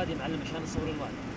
الوادي معلم عشان نصور الوادي.